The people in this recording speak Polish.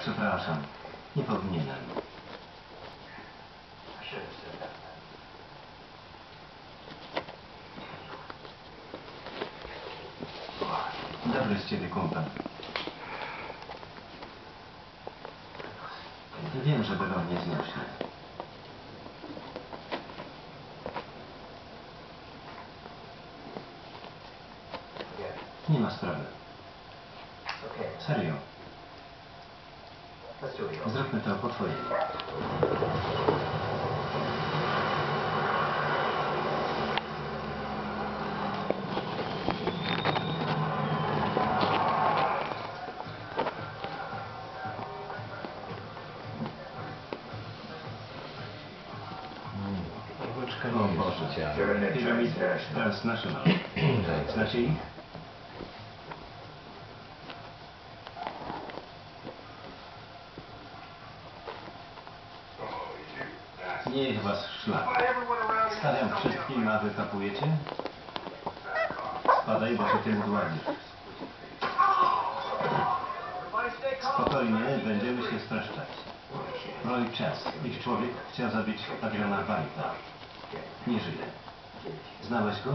Przepraszam. Nie powinienem. Dobry z ciebie kumpel. Wiem, że bywał nieznośny. Nie ma sprawy. Serio. Zróbmy to po twojemu. O Boże. Piramid Transnational. Znacie ich? Niech was szlak. Stawiam wszystkim, a wy kapujecie? Spadaj, bo się tym udławisz. Spokojnie, będziemy się streszczać. Roy Chess, ich człowiek, chciał zabić Adriana White'a. Nie żyje. Znałeś go?